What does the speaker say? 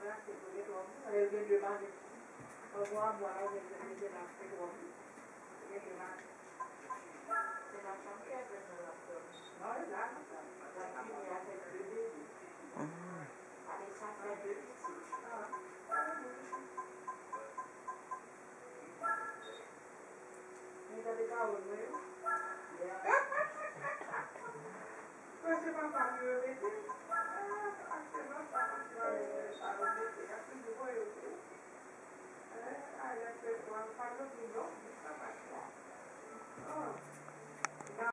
Gracias, porque vamos a ver bien de más. Vamos a guardar el de la the cow, man.